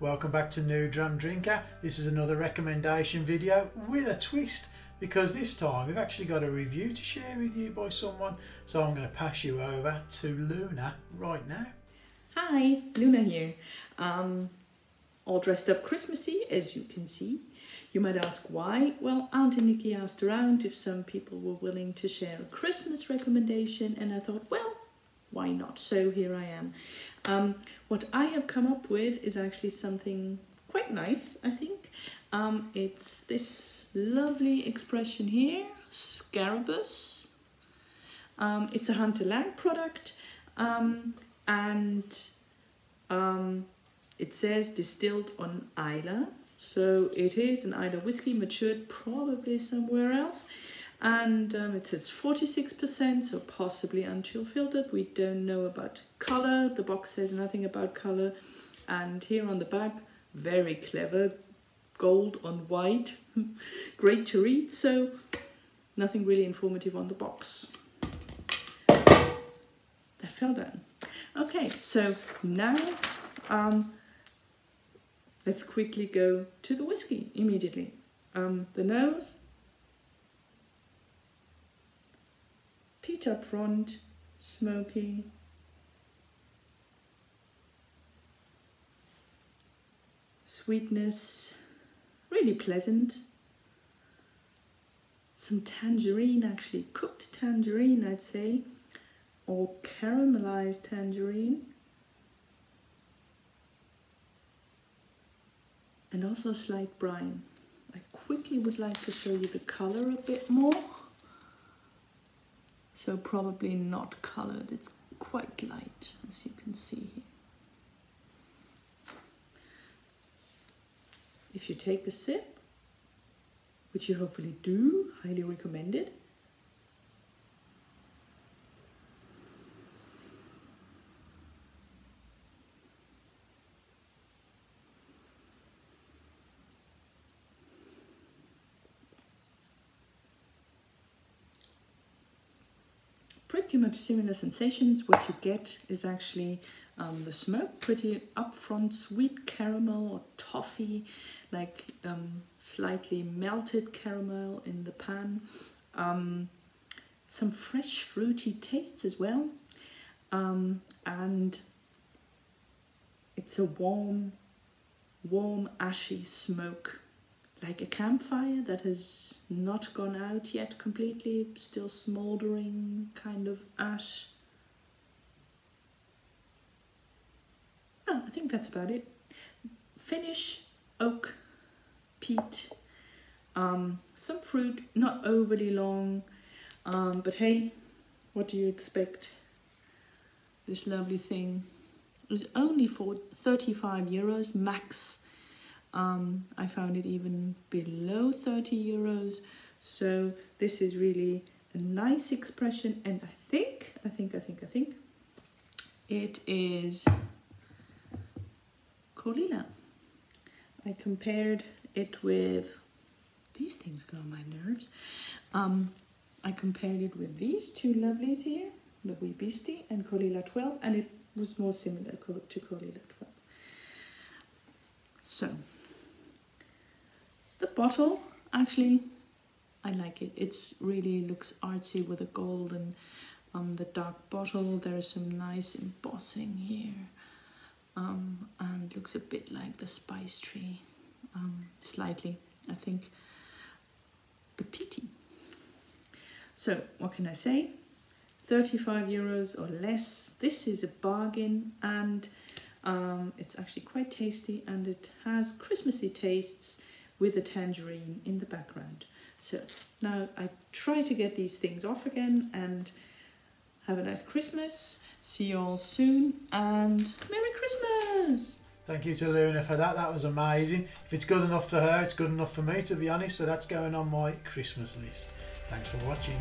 welcome back to New Dram Drinker. This is another recommendation video with a twist because this time we've actually got a review to share with you by someone. So I'm going to pass you over to Luna right now. Hi, Luna here. Um, all dressed up Christmassy, as you can see. You might ask why? Well, Auntie Nicky asked around if some people were willing to share a Christmas recommendation, and I thought, well, why not? So here I am. Um, what I have come up with is actually something quite nice, I think. Um, it's this lovely expression here, Scarabus. Um, it's a Hunter Laing product um, and um, it says distilled on Islay. So it is an Islay whiskey matured probably somewhere else and um, it says 46% so possibly unchill filtered we don't know about color the box says nothing about color and here on the back very clever. Gold on white. Great to read. So nothing really informative on the box. That fell down. Okay so now um, let's quickly go to the whiskey immediately. Um, the nose peat up front, smoky. Sweetness, really pleasant. Some tangerine, actually cooked tangerine, I'd say, or caramelized tangerine. And also a slight brine. I quickly would like to show you the color a bit more so probably not colored. It's quite light, as you can see here. If you take a sip, which you hopefully do, highly recommended, pretty much similar sensations. What you get is actually um, the smoke, pretty upfront sweet caramel or toffee, like um, slightly melted caramel in the pan. Um, some fresh fruity tastes as well. Um, and it's a warm, warm ashy smoke like a campfire that has not gone out yet completely, still smouldering kind of ash. Oh, I think that's about it. Finish, oak, peat, um, some fruit, not overly long, um, but hey, what do you expect? This lovely thing is only for 35 euros max um, I found it even below 30 euros. So this is really a nice expression. And I think, I think, I think, I think it is Caol Ila. I compared it with, these things go on my nerves. Um, I compared it with these two lovelies here, the Wee Beastie and Caol Ila 12, and it was more similar to Caol Ila 12. So, the bottle, actually, I like it. It's really looks artsy with a golden on the dark bottle. There's some nice embossing here. Um, and looks a bit like the spice tree. Um, slightly, I think, the peaty. So, what can I say? 35 euros or less. This is a bargain and um, it's actually quite tasty and it has Christmassy tastes with a tangerine in the background. So now I try to get these things off again and have a nice Christmas. See you all soon and Merry Christmas! Thank you to Luna for that. That was amazing. If it's good enough for her, it's good enough for me, to be honest. So that's going on my Christmas list. Thanks for watching.